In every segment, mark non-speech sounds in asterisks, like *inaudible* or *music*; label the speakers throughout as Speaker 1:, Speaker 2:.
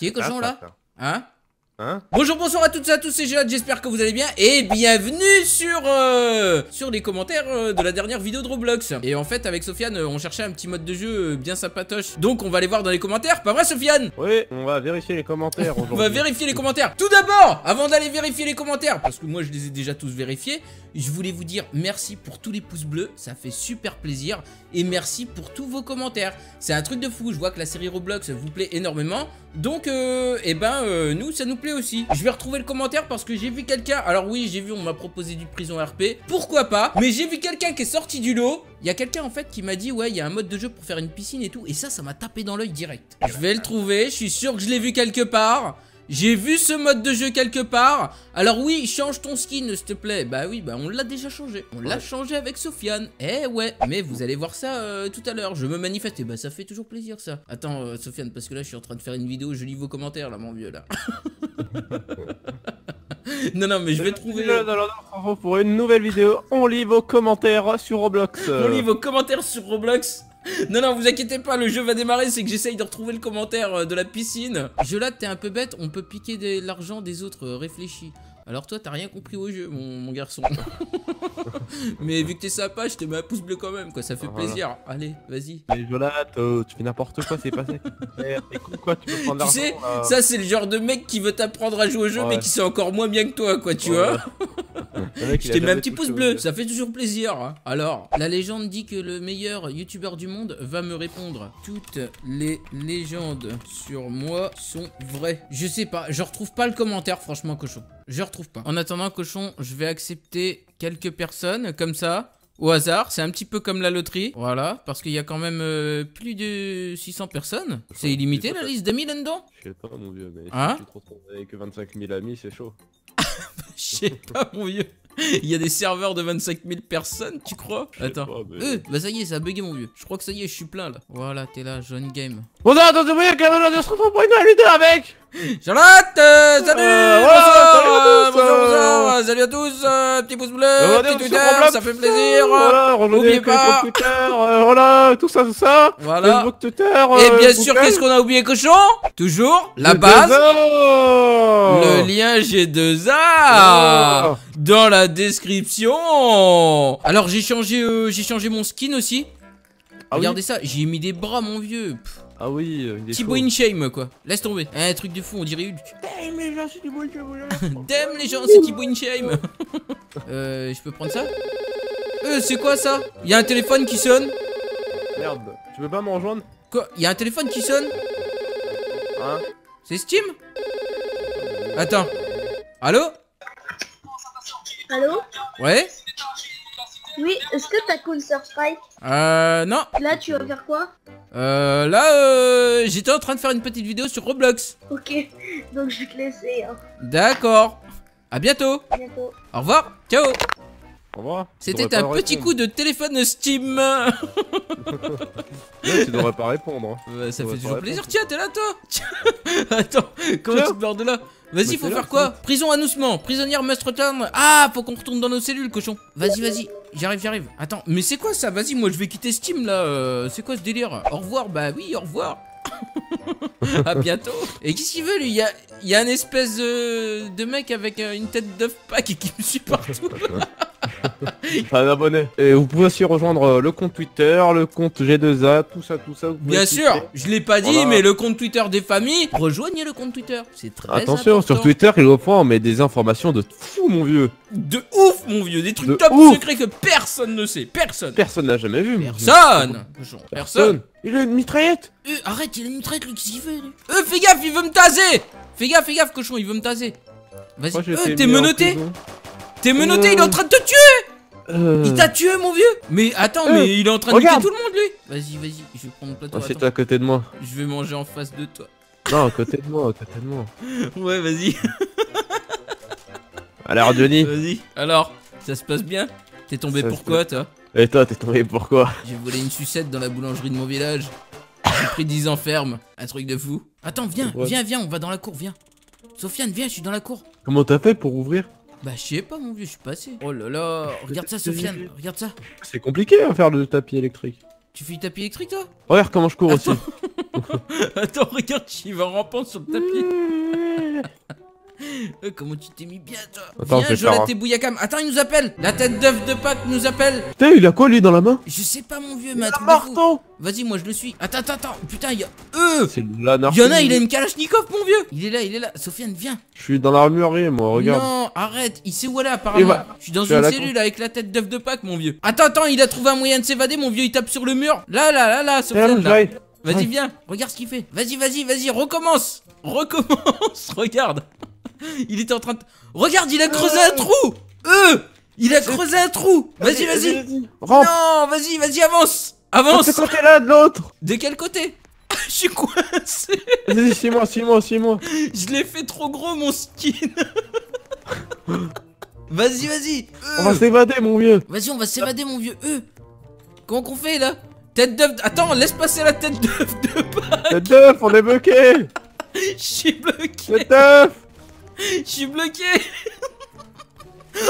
Speaker 1: Tu es cochon
Speaker 2: Ah,
Speaker 1: là. Hein
Speaker 2: Hein
Speaker 1: Bonjour, bonsoir à toutes et à tous, c'est Gérald, j'espère que vous allez bien et bienvenue sur euh, sur les commentaires euh, de la dernière vidéo de Roblox. Et en fait, avec Sofiane, euh, on cherchait un petit mode de jeu bien sympatoche. Donc, on va aller voir dans les commentaires. Pas vrai, Sofiane
Speaker 2: Oui, on va vérifier les commentaires *laughs*
Speaker 1: On va vérifier les commentaires. Tout d'abord, avant d'aller vérifier les commentaires, parce que moi je les ai déjà tous vérifiés, je voulais vous dire merci pour tous les pouces bleus, ça fait super plaisir. Et merci pour tous vos commentaires. C'est un truc de fou, je vois que la série Roblox vous plaît énormément. Donc, euh, eh ben, euh, nous, ça nous plaît aussi. Je vais retrouver le commentaire parce que j'ai vu quelqu'un. Alors, oui, j'ai vu, on m'a proposé du prison RP. Pourquoi pas? Mais j'ai vu quelqu'un qui est sorti du lot. Il y a quelqu'un en fait qui m'a dit, ouais, il y a un mode de jeu pour faire une piscine et tout. Et ça, ça m'a tapé dans l'œil direct. Je vais le trouver, je suis sûr que je l'ai vu quelque part. J'ai vu ce mode de jeu quelque part. Alors oui, change ton skin, s'il te plaît. Bah oui, bah on l'a déjà changé. On l'a changé avec Sofiane. Eh ouais. Mais vous allez voir ça euh, tout à l'heure. Je me manifeste. Et bah ça fait toujours plaisir ça. Attends, euh, Sofiane, parce que là je suis en train de faire une vidéo. Je lis vos commentaires là, mon vieux là. *laughs* non, non, mais je vais trouver.
Speaker 2: Pour une nouvelle vidéo. On lit vos commentaires sur Roblox.
Speaker 1: On lit vos commentaires sur Roblox. *laughs* Non, non, vous inquiétez pas, le jeu va démarrer, c'est que j'essaye de retrouver le commentaire euh, de la piscine. Je là, t'es un peu bête, on peut piquer de l'argent des autres, euh, réfléchis. Alors toi, t'as rien compris au jeu, mon, mon garçon. *laughs* Mais vu que t'es sympa, je te mets un pouce bleu quand même, quoi, ça fait
Speaker 2: Voilà.
Speaker 1: plaisir. Allez, vas-y.
Speaker 2: Mais Jonathan, tu fais n'importe quoi, c'est pas ça qu'il faut faire. Écoute quoi, tu peux prendre
Speaker 1: Tu sais,
Speaker 2: là.
Speaker 1: Ça, c'est le genre de mec qui veut t'apprendre à jouer au jeu,
Speaker 2: Ouais.
Speaker 1: mais qui sait encore moins bien que toi, quoi, tu
Speaker 2: Ouais.
Speaker 1: vois.
Speaker 2: Mec, *laughs*
Speaker 1: Je t'ai mis un petit pouce bleu, ça fait toujours plaisir. hein. Alors, la légende dit que le meilleur youtubeur du monde va me répondre. Toutes les légendes sur moi sont vraies. Je sais pas, je retrouve pas le commentaire, franchement, cochon. Je retrouve pas. En attendant, cochon, je vais accepter quelques personnes comme ça. Au hasard, c'est un petit peu comme la loterie. Voilà, parce qu'il y a quand même euh, plus de 600 personnes. C'est illimité la liste d'amis là-dedans
Speaker 2: Je sais pas, mon vieux, mais
Speaker 1: Hein
Speaker 2: si tu te retrouves avec 25 000 amis, c'est chaud.
Speaker 1: Je sais pas, mon vieux. Il y a des serveurs de 25 000 personnes, tu crois Attends.
Speaker 2: pas, mais-
Speaker 1: Euh, bah ça y est, ça a bugué mon vieux. Je crois que ça y est, je suis plein là. Voilà, t'es là, jeune game.
Speaker 2: Bon, non, attends, on se retrouve pour une nouvelle vidéo avec *laughs*
Speaker 1: Charlotte, euh, salut,
Speaker 2: Euh,
Speaker 1: bonsoir,
Speaker 2: voilà,
Speaker 1: euh,
Speaker 2: salut à tous,
Speaker 1: bonsoir,
Speaker 2: euh.
Speaker 1: bonsoir, euh, salut à tous, euh, petit pouce bleu,
Speaker 2: Regardez,
Speaker 1: petit Twitter, ça fait plaisir.
Speaker 2: Voilà, rejoignez
Speaker 1: Oubliez
Speaker 2: les
Speaker 1: pas.
Speaker 2: Twitter, euh, voilà, tout ça, tout ça.
Speaker 1: Voilà.
Speaker 2: Facebook, Twitter.
Speaker 1: Et
Speaker 2: euh,
Speaker 1: bien sûr, qu'est-ce qu'on a oublié, cochon? Toujours la base, le lien G2A
Speaker 2: Oh.
Speaker 1: dans la description. Alors j'ai changé, euh, j'ai changé mon skin aussi.
Speaker 2: Ah
Speaker 1: Regardez ça, j'ai mis des bras, mon vieux. Pff,
Speaker 2: Ah oui, euh, il est
Speaker 1: Thibaut
Speaker 2: chaud.
Speaker 1: InShame, quoi. Laisse tomber. Un truc de fou, on dirait Hulk.
Speaker 2: Eh, mais là, c'est jeu, voilà.
Speaker 1: Damn les gens, c'est Thibaut InShame. *laughs* *laughs* *laughs* euh, je peux prendre ça? Euh, c'est quoi ça? Il y a un téléphone qui sonne?
Speaker 2: Merde, tu veux pas me rejoindre?
Speaker 1: Quoi Il y a un téléphone qui sonne?
Speaker 2: Hein?
Speaker 1: C'est Steam? Attends. Allô?
Speaker 3: Allô?
Speaker 1: Ouais?
Speaker 3: Oui, est-ce que t'as Counter Strike?
Speaker 1: Euh, non.
Speaker 3: Là, tu vas faire quoi?
Speaker 1: Euh, là, euh, j'étais en train de faire une petite vidéo sur Roblox.
Speaker 3: Ok, donc je vais te laisser. Hein.
Speaker 1: D'accord. À bientôt.
Speaker 3: À bientôt.
Speaker 1: Au revoir. Ciao.
Speaker 2: Au revoir.
Speaker 1: C'était un petit
Speaker 2: répondre.
Speaker 1: coup de téléphone Steam. *laughs* *laughs*
Speaker 2: Tu devrais pas répondre. hein.
Speaker 1: Ça fait toujours plaisir. Tiens, t'es là, toi Tiens. *laughs* Attends, comment
Speaker 2: Tiens.
Speaker 1: tu te barres de là? Vas-y, faut
Speaker 2: là,
Speaker 1: faire quoi? Prison annoncement. Prisonnière must return. Ah, faut qu'on retourne dans nos cellules, cochon. Vas-y, vas-y. J'arrive, j'arrive. Attends, mais c'est quoi ça? Vas-y, moi je vais quitter Steam là. euh, C'est quoi ce délire? Au revoir, bah oui, au revoir. *laughs* à bientôt. Et qu'est-ce qu'il veut lui? Il y a, il y a un espèce de, mec avec euh, une tête d'œuf pack qui me suit partout. *laughs*
Speaker 2: Un abonné. Et vous pouvez aussi rejoindre euh, le compte Twitter, le compte G2A, tout ça, tout ça.
Speaker 1: Bien sûr, je l'ai pas dit,
Speaker 2: Voilà.
Speaker 1: mais le compte Twitter des familles, rejoignez le compte Twitter. C'est très
Speaker 2: Attention,
Speaker 1: important.
Speaker 2: sur Twitter, il reprend mais des informations de fou, mon vieux.
Speaker 1: De ouf, mon vieux, des trucs
Speaker 2: De
Speaker 1: top
Speaker 2: ouf.
Speaker 1: secrets que personne ne sait. Personne.
Speaker 2: Personne n'a jamais vu.
Speaker 1: Personne. Cochon, Personne.
Speaker 2: Il a une mitraillette.
Speaker 1: Euh, arrête, il a une traite, lui, qu'est-ce qu'il fait, lui? Euh, fais gaffe, il veut me taser. Fais gaffe, fais gaffe, cochon, il veut me taser. Vas-y, euh, t'es menotté. T'es menotté, il est en train de te tuer
Speaker 2: Euh,
Speaker 1: Il t'a tué, mon vieux Mais attends,
Speaker 2: Euh,
Speaker 1: mais il est en train de
Speaker 2: regarde.
Speaker 1: buter tout le monde, lui Vas-y, vas-y, je vais prendre le plateau,
Speaker 2: oh, c'est
Speaker 1: attends.
Speaker 2: à côté de moi.
Speaker 1: Je vais manger en face de toi.
Speaker 2: Non, à côté de moi, à côté de moi. *laughs*
Speaker 1: Ouais, vas-y, *laughs*
Speaker 2: Alors, Johnny.
Speaker 1: vas-y. Alors, ça se passe bien? T'es tombé
Speaker 2: Ça
Speaker 1: pourquoi, toi?
Speaker 2: Et toi, t'es tombé pourquoi?
Speaker 1: J'ai volé une sucette dans la boulangerie de mon village. J'ai pris 10 ans ferme. Un truc de fou. Attends, viens, viens, viens, on va dans la cour, viens. Sofiane, viens, je suis dans la cour.
Speaker 2: Comment t'as fait pour ouvrir?
Speaker 1: Bah, je sais pas, mon vieux, je suis passé. Oh là là, regarde ça, Sofiane, regarde ça.
Speaker 2: C'est compliqué à faire le tapis électrique.
Speaker 1: Tu fais du tapis électrique, toi?
Speaker 2: Regarde comment je cours aussi. *laughs*
Speaker 1: Attends, regarde, il va rampant sur le tapis. *laughs* Euh, comment tu t'es mis bien, toi
Speaker 2: Attends, je
Speaker 1: Viens,
Speaker 2: vais
Speaker 1: Jonathan tes Bouillacam. Attends, il nous appelle. La tête d'œuf de Pâques nous appelle.
Speaker 2: Putain, il a quoi lui dans la main
Speaker 1: Je sais pas, mon vieux, mais
Speaker 2: marteau
Speaker 1: Vas-y, moi je le suis. Attends, attends, attends. Putain, il y a. Euh
Speaker 2: C'est
Speaker 1: Il y en a, il a une Kalachnikov, mon vieux. Il est là, il est là. Sofiane, viens.
Speaker 2: Je suis dans l'armurerie, moi, regarde.
Speaker 1: Non, arrête. Il sait où aller,
Speaker 2: Il
Speaker 1: apparemment.
Speaker 2: va-
Speaker 1: Je suis dans
Speaker 2: je
Speaker 1: une cellule avec la tête d'œuf de Pâques, mon vieux. Attends, attends, il a trouvé un moyen de s'évader, mon vieux. Il tape sur le mur. Là, là, là, là,
Speaker 2: Eh,
Speaker 1: Sofiane. là. Vas-y, viens, regarde ce qu'il fait. Vas-y, vas-y, vas-y, recommence. Recommence, *laughs* regarde. Il était en train de. Regarde, il a creusé un trou. Euh Il a creusé un trou. Vas-y, vas-y. Non, vas-y, vas-y, avance.
Speaker 2: De
Speaker 1: Avance.
Speaker 2: ce côté-là, de l'autre
Speaker 1: De quel côté? *laughs* Je suis coincé.
Speaker 2: Vas-y, suis-moi, suis-moi, suis-moi.
Speaker 1: Je l'ai fait trop gros, mon skin. Vas-y, vas-y.
Speaker 2: On va
Speaker 1: Euh.
Speaker 2: s'évader, mon vieux.
Speaker 1: Vas-y, on va s'évader, mon vieux. Euh. Comment qu'on fait là? Tête d'œuf. Attends, laisse passer la tête d'œuf de Pâques.
Speaker 2: Tête d'œuf, on est bloqué *laughs*
Speaker 1: Je suis bloqué.
Speaker 2: Tête d'œuf *laughs*
Speaker 1: Je suis bloqué. *laughs*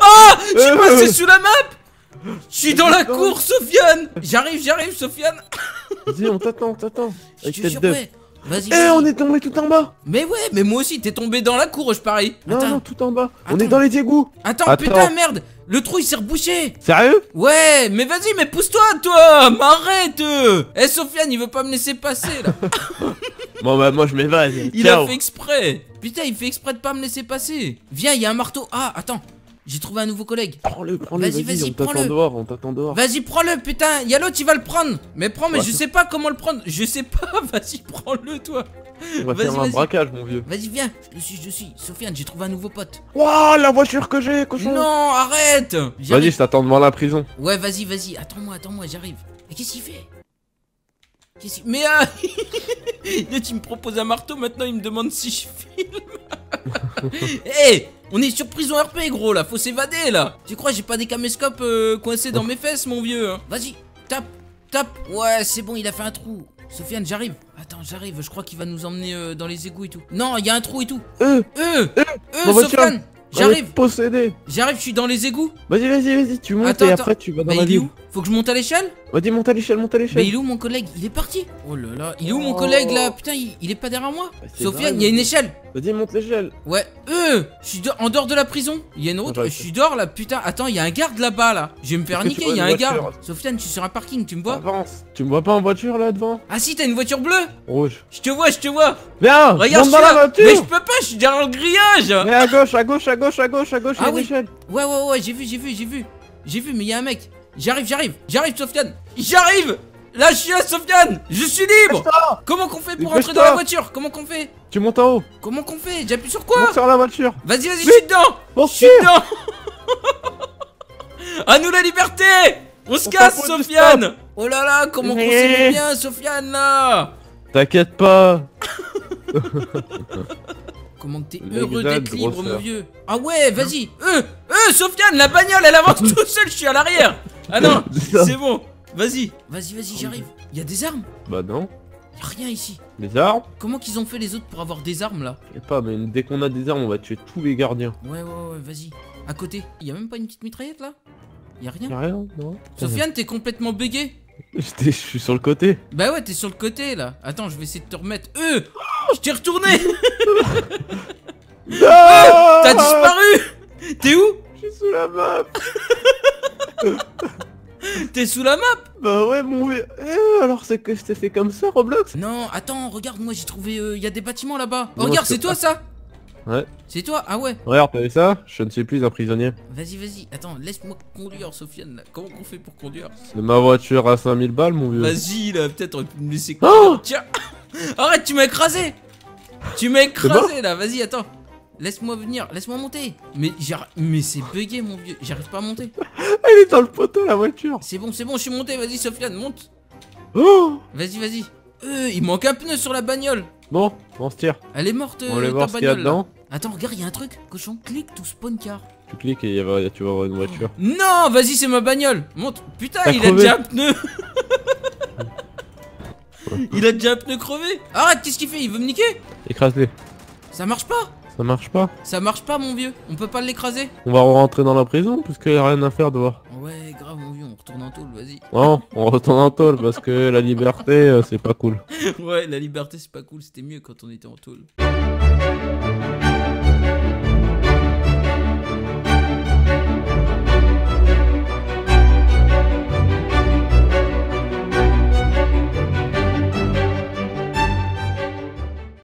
Speaker 1: Ah Je suis
Speaker 2: Euh.
Speaker 1: passé sous la map. Je suis dans la cour, Sofiane. J'arrive, j'arrive, Sofiane.
Speaker 2: Vas-y, on t'attend, on t'attend.
Speaker 1: Je
Speaker 2: d'œuf.
Speaker 1: ouais. Vas-y,
Speaker 2: Eh, on est tombé tout en bas.
Speaker 1: Mais ouais, mais moi aussi, t'es tombé dans la cour, je parie.
Speaker 2: Non,
Speaker 1: Attends,
Speaker 2: non, tout en bas. On est dans les égouts
Speaker 1: attends,
Speaker 2: Attends.
Speaker 1: putain, merde. Le trou, il s'est rebouché.
Speaker 2: Sérieux?
Speaker 1: Ouais, mais vas-y, mais pousse-toi, toi. M'arrête. Eh, Sofiane, il veut pas me laisser passer, là *laughs*
Speaker 2: Bon, bah, moi, je m'évade.
Speaker 1: Il
Speaker 2: Ciao.
Speaker 1: a fait exprès Putain, il fait exprès de pas me laisser passer Viens, il y a un marteau Ah, attends J'ai trouvé un nouveau collègue
Speaker 2: Prends-le, prends-le,
Speaker 1: Vas-y,
Speaker 2: vas-y,
Speaker 1: vas-y,
Speaker 2: on t'attend
Speaker 1: prends-le.
Speaker 2: dehors, on t'attend dehors.
Speaker 1: Vas-y, prends-le, putain. Y'a l'autre, il va le prendre. Mais prends, mais
Speaker 2: Ouais.
Speaker 1: je sais pas comment le prendre. Je sais pas. *laughs* Vas-y, prends-le, toi.
Speaker 2: On va faire un braquage, mon vieux.
Speaker 1: Vas-y, viens. Je suis, je suis. Sofiane, j'ai trouvé un nouveau pote.
Speaker 2: Wouah, la voiture que j'ai, cochon
Speaker 1: Non, arrête.
Speaker 2: Vas-y, je t'attends devant la prison.
Speaker 1: Ouais, vas-y, vas-y. Attends-moi, attends-moi, j'arrive. Mais qu'est-ce qu'il fait? Qu'est-ce. Mais *laughs* ah Là, tu me proposes un marteau, maintenant il me demande si je filme. *laughs* Eh On est sur prison RP, gros, là. Faut s'évader, là. Tu crois, j'ai pas des caméscopes euh, coincés dans mes fesses, mon vieux hein Vas-y, tape, tape. Ouais, c'est bon, il a fait un trou. Sofiane, j'arrive. Attends, j'arrive. Je crois qu'il va nous emmener euh, dans les égouts et tout. Non, il y a un trou et tout.
Speaker 2: Euh,
Speaker 1: Euh Euh,
Speaker 2: voiture.
Speaker 1: Sofiane J'arrive
Speaker 2: Possédé.
Speaker 1: J'arrive, je suis dans les égouts.
Speaker 2: Vas-y, vas-y, vas-y, tu montes
Speaker 1: Attends,
Speaker 2: et
Speaker 1: attends.
Speaker 2: après tu vas dans
Speaker 1: Bah,
Speaker 2: la
Speaker 1: il est où Faut que je monte à l'échelle
Speaker 2: Vas-y, monte à l'échelle, monte à
Speaker 1: Mais
Speaker 2: l'échelle.
Speaker 1: il est où mon collègue Il est parti Oh là là, il est où mon
Speaker 2: Oh.
Speaker 1: collègue là Putain, il, il est pas derrière moi
Speaker 2: Bah,
Speaker 1: Sofiane, il y a une échelle
Speaker 2: Vas-y, monte l'échelle.
Speaker 1: Ouais, euh, je suis de- en dehors de la prison. Il y a une route, je suis dehors là, putain. Attends, il y a un garde là-bas là. Je vais me faire niquer, il y a un garde. Sofiane, je suis sur un parking, tu me vois
Speaker 2: Avance. Tu me vois pas en voiture là devant
Speaker 1: Ah si, t'as une voiture bleue
Speaker 2: Rouge.
Speaker 1: Je te vois, je te vois.
Speaker 2: Viens,
Speaker 1: Regarde,
Speaker 2: dans la.
Speaker 1: Mais je peux pas, je suis derrière le grillage.
Speaker 2: Mais à gauche, à gauche, à gauche, à gauche, à gauche, il y
Speaker 1: Ah
Speaker 2: a
Speaker 1: oui. Ouais, ouais, ouais, j'ai vu, j'ai vu, j'ai vu. J'ai vu, mais il y a un mec. J'arrive, j'arrive, j'arrive, Sofiane. J'arrive. Suis là, Sofiane. Je suis libre. Comment qu'on fait pour rentrer dans la voiture? Comment qu'on fait?
Speaker 2: Tu montes en haut.
Speaker 1: Comment qu'on fait? J'appuie sur quoi?
Speaker 2: Monte sur la voiture.
Speaker 1: Vas-y, vas-y, je suis dedans. Je suis dedans. *laughs* À nous la liberté. On se casse, Sofiane. Oh là là, comment qu'on s'aimait bien, Sofiane, là.
Speaker 2: T'inquiète pas. *laughs*
Speaker 1: Comment que t'es heureux d'être libre, mon vieux. Ah ouais, vas-y Euh Euh, Sofiane, la bagnole, elle avance *laughs* tout seul, je suis à l'arrière. Ah non, *laughs* c'est bon Vas-y, vas-y, vas-y, j'arrive. Il y a des armes.
Speaker 2: Bah non.
Speaker 1: Y a rien ici.
Speaker 2: Les armes
Speaker 1: Comment qu'ils ont fait les autres pour avoir des armes, là?
Speaker 2: Je sais pas, mais dès qu'on a des armes, on va tuer tous les gardiens.
Speaker 1: Ouais, ouais, ouais, vas-y. À côté, y a même pas une petite mitraillette, là? Y a rien?
Speaker 2: Y'a rien, non.
Speaker 1: Sofiane, t'es complètement bugué *laughs*
Speaker 2: Je suis sur le côté.
Speaker 1: Bah ouais, t'es sur le côté là. Attends, je vais essayer de te remettre. Euh Je t'ai retourné *laughs*
Speaker 2: Ah
Speaker 1: T'as disparu T'es où?
Speaker 2: Je suis sous la map. *laughs*
Speaker 1: T'es sous la map?
Speaker 2: Bah ouais, mon vieux. Eh, alors c'est que je t'ai fait comme ça, Roblox?
Speaker 1: Non, attends, regarde, moi j'ai trouvé. Il y a des bâtiments là-bas. Oh, regarde, c'est toi
Speaker 2: pas.
Speaker 1: ça
Speaker 2: Ouais.
Speaker 1: C'est toi Ah ouais.
Speaker 2: Regarde, t'as vu ça? Je ne suis plus un prisonnier.
Speaker 1: Vas-y, vas-y. Attends, laisse-moi conduire, Sofiane là. Comment qu'on fait pour conduire?
Speaker 2: C'est ma voiture à 5000 balles, mon vieux.
Speaker 1: Vas-y là, peut-être on peut me laisser
Speaker 2: Oh
Speaker 1: conduire. Tiens Arrête, tu m'as écrasé Tu m'as écrasé là, vas-y, attends. Laisse-moi venir, laisse-moi monter. Mais. Mais c'est bugué, mon vieux. J'arrive pas à monter.
Speaker 2: Elle est dans le poteau, la voiture.
Speaker 1: C'est bon, c'est bon, je suis monté. Vas-y, Sofiane, monte.
Speaker 2: Oh
Speaker 1: Vas-y, vas-y. Euh, il manque un pneu sur la bagnole.
Speaker 2: Bon, on se tire.
Speaker 1: Elle est morte,
Speaker 2: On
Speaker 1: euh, ta bagnole.
Speaker 2: dedans.
Speaker 1: Attends, regarde, il y a un truc. Cochon, clique to spawn car.
Speaker 2: Tu cliques et y a- tu vas voir une voiture.
Speaker 1: Non, vas-y, c'est ma bagnole. Monte. Putain, il a déjà un pneu. Il a déjà un pneu crevé. Arrête, qu'est-ce qu'il fait? Il veut me niquer?
Speaker 2: Écrase-les.
Speaker 1: Ça marche pas.
Speaker 2: Ça marche pas.
Speaker 1: Ça marche pas, mon vieux. On peut pas l'écraser.
Speaker 2: On va rentrer dans la prison parce qu'il y a rien à faire dehors.
Speaker 1: Ouais, grave, mon vieux. On retourne en tôle, vas-y.
Speaker 2: Non, on retourne en tôle parce que la liberté, euh, c'est pas cool. *laughs*
Speaker 1: ouais, la liberté c'est pas cool, c'était mieux quand on était en tôle.